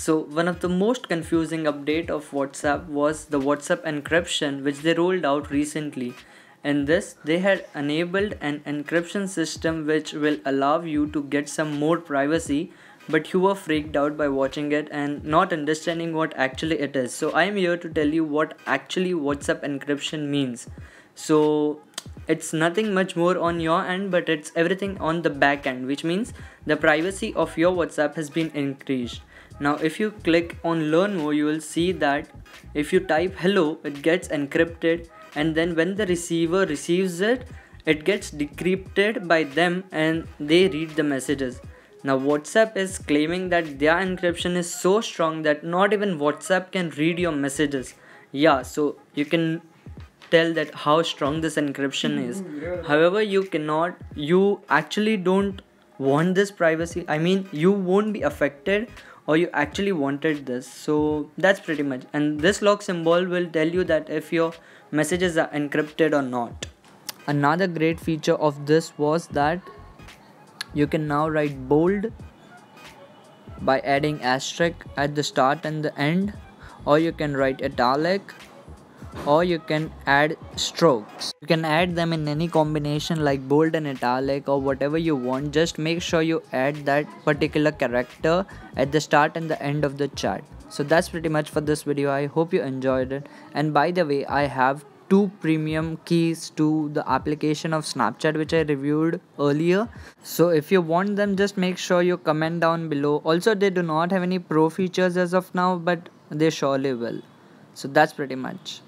So one of the most confusing update of WhatsApp was the WhatsApp encryption which they rolled out recently. In this, they had enabled an encryption system which will allow you to get some more privacy but you were freaked out by watching it and not understanding what actually it is. So I am here to tell you what actually WhatsApp encryption means. So it's nothing much more on your end but it's everything on the back end which means the privacy of your whatsapp has been increased now if you click on learn more you will see that if you type hello it gets encrypted. And then when the receiver receives it it gets decrypted by them and they read the messages. Now whatsapp is claiming that their encryption is so strong that not even whatsapp can read your messages. Yeah so you can tell that how strong this encryption is. However you cannot you actually don't want this privacy. I mean you won't be affected or you actually wanted this. So that's pretty much. And this lock symbol will tell you that if your messages are encrypted or not. Another great feature of this was that you can now write bold by adding asterisk at the start and the end or you can write italic or you can add strokes. You can add them in any combination like bold and italic or whatever you want. Just make sure you add that particular character at the start and the end of the chat so that's pretty much for this video. I hope you enjoyed it. And by the way i have two premium keys to the application of snapchat which i reviewed earlier. So if you want them just make sure you comment down below. Also they do not have any pro features as of now but they surely will. So that's pretty much